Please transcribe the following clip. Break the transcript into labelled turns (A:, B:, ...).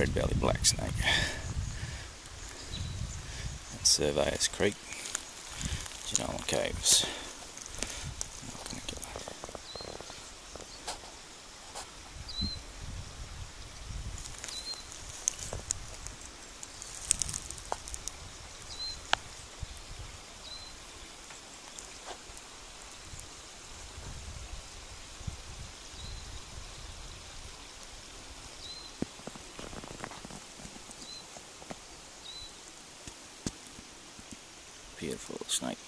A: red-bellied black snake. Surveyors Creek, Genola Caves. Beautiful snake.